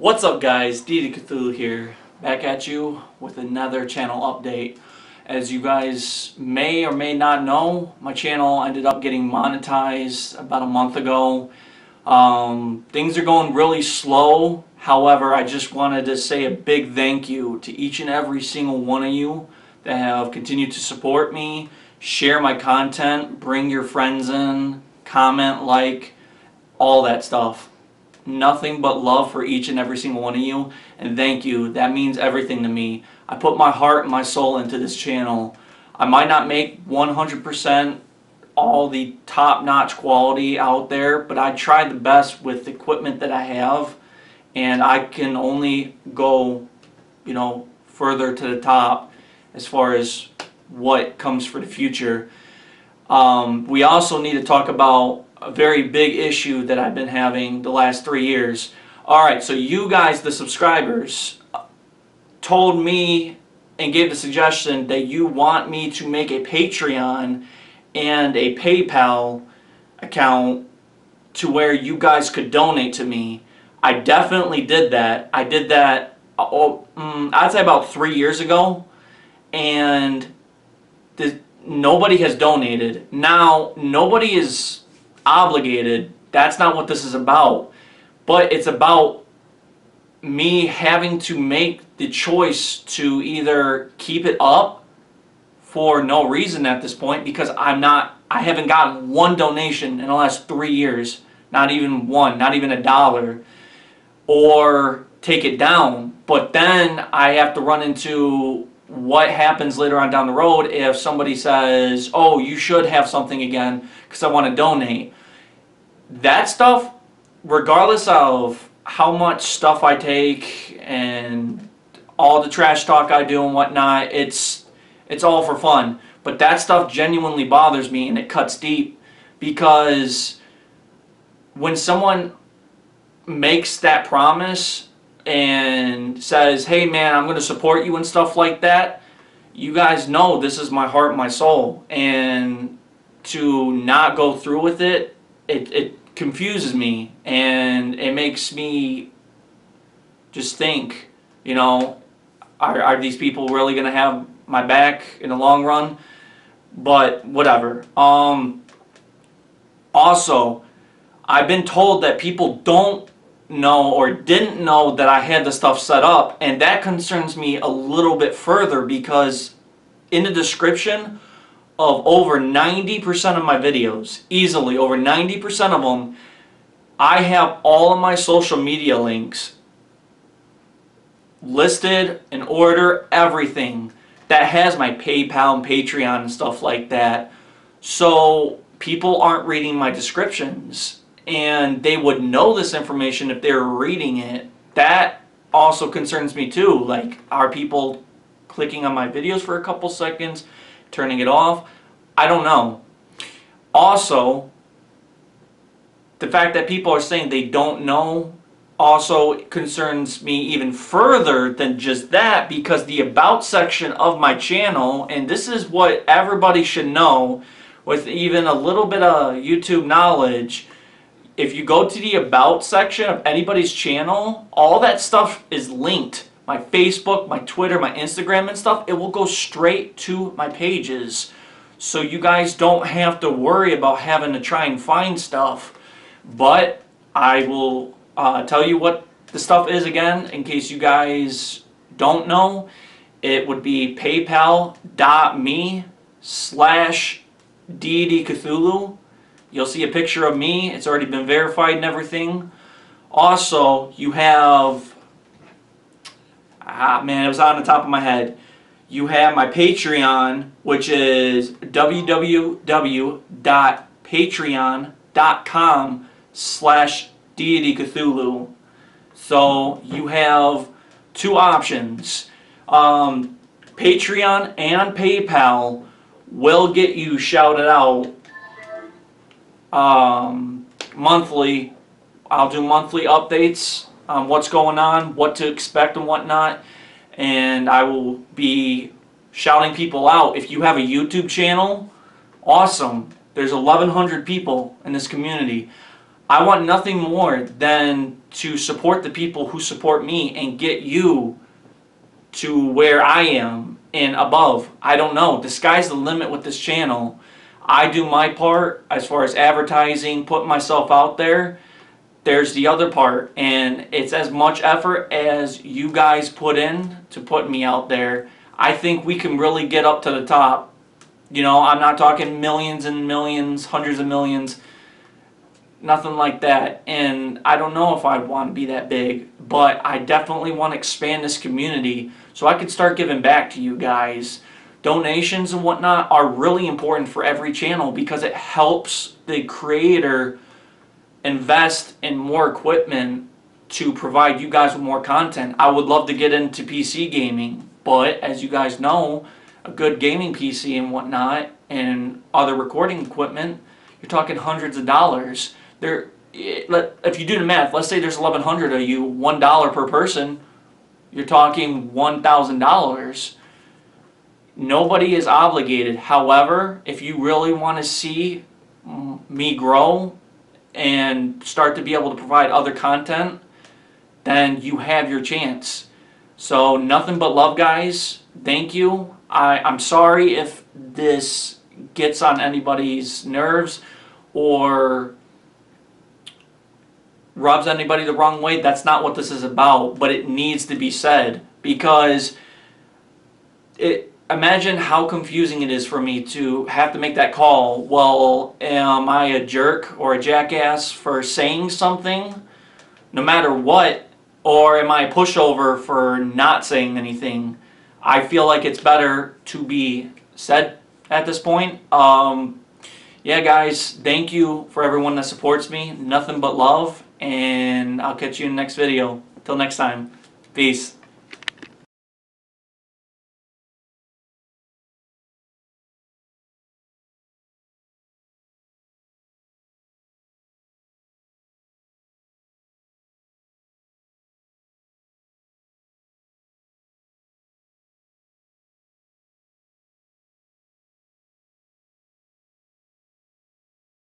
What's up guys, Deity Cthulhu here, back at you with another channel update. As you guys may or may not know, my channel ended up getting monetized about a month ago. Um, things are going really slow, however I just wanted to say a big thank you to each and every single one of you that have continued to support me, share my content, bring your friends in, comment, like, all that stuff nothing but love for each and every single one of you and thank you. That means everything to me. I put my heart and my soul into this channel. I might not make 100% all the top-notch quality out there but I try the best with the equipment that I have and I can only go you know further to the top as far as what comes for the future. Um, we also need to talk about a very big issue that I've been having the last three years. Alright, so you guys, the subscribers, told me and gave the suggestion that you want me to make a Patreon and a PayPal account to where you guys could donate to me. I definitely did that. I did that, oh, um, I'd say about three years ago. And the, nobody has donated. Now, nobody is obligated. That's not what this is about. But it's about me having to make the choice to either keep it up for no reason at this point because I'm not I haven't gotten one donation in the last three years not even one not even a dollar or take it down but then I have to run into what happens later on down the road if somebody says oh you should have something again because I want to donate that stuff, regardless of how much stuff I take and all the trash talk I do and whatnot, it's it's all for fun. But that stuff genuinely bothers me and it cuts deep because when someone makes that promise and says, hey man, I'm going to support you and stuff like that, you guys know this is my heart my soul. And to not go through with it, it, it confuses me and it makes me just think, you know, are, are these people really going to have my back in the long run? But whatever. Um, also, I've been told that people don't know or didn't know that I had the stuff set up and that concerns me a little bit further because in the description of over 90% of my videos, easily over 90% of them, I have all of my social media links listed in order, everything that has my PayPal and Patreon and stuff like that. So people aren't reading my descriptions and they would know this information if they were reading it. That also concerns me too. Like, are people clicking on my videos for a couple seconds? turning it off. I don't know. Also, the fact that people are saying they don't know also concerns me even further than just that because the about section of my channel, and this is what everybody should know with even a little bit of YouTube knowledge, if you go to the about section of anybody's channel, all that stuff is linked my Facebook, my Twitter, my Instagram and stuff, it will go straight to my pages. So you guys don't have to worry about having to try and find stuff. But I will uh, tell you what the stuff is again in case you guys don't know. It would be paypal.me slash deity Cthulhu. You'll see a picture of me. It's already been verified and everything. Also, you have ah, man, it was on the top of my head. You have my Patreon, which is www.patreon.com slash deity Cthulhu. So you have two options. Um, Patreon and PayPal will get you shouted out um, monthly. I'll do monthly updates on what's going on, what to expect and whatnot. And I will be shouting people out. If you have a YouTube channel, awesome. There's 1,100 people in this community. I want nothing more than to support the people who support me and get you to where I am and above. I don't know. The sky's the limit with this channel. I do my part as far as advertising, putting myself out there. There's the other part, and it's as much effort as you guys put in to put me out there. I think we can really get up to the top. You know, I'm not talking millions and millions, hundreds of millions nothing like that. And I don't know if I'd want to be that big, but I definitely want to expand this community so I could start giving back to you guys. Donations and whatnot are really important for every channel because it helps the creator invest in more equipment to provide you guys with more content. I would love to get into PC gaming, but as you guys know, a good gaming PC and whatnot and other recording equipment, you're talking hundreds of dollars there if you do the math, let's say there's 1,100 of you, one dollar per person, you're talking $1,000. Nobody is obligated. However, if you really want to see me grow and start to be able to provide other content, then you have your chance. So nothing but love, guys. Thank you. I, I'm sorry if this gets on anybody's nerves or rubs anybody the wrong way. That's not what this is about, but it needs to be said because it imagine how confusing it is for me to have to make that call. Well, am I a jerk or a jackass for saying something no matter what or am I a pushover for not saying anything? I feel like it's better to be said at this point. Um, yeah, guys, thank you for everyone that supports me. Nothing but love and I'll catch you in the next video. Till next time, peace.